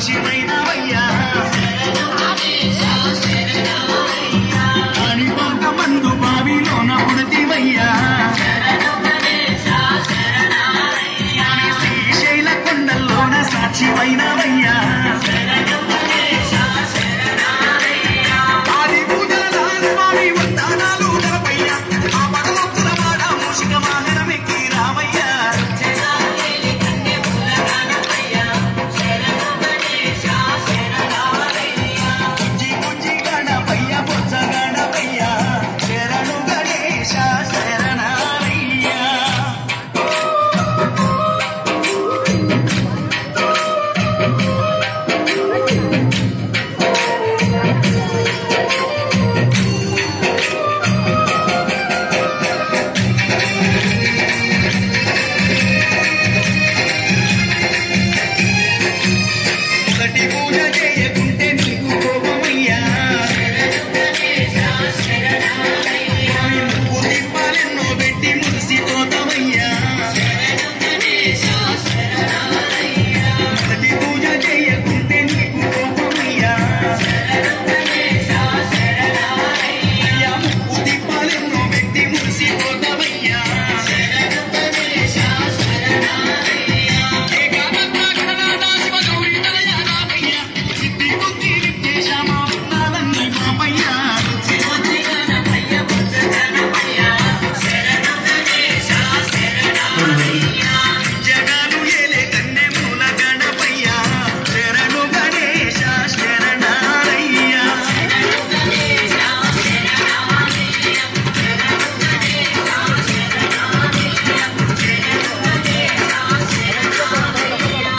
she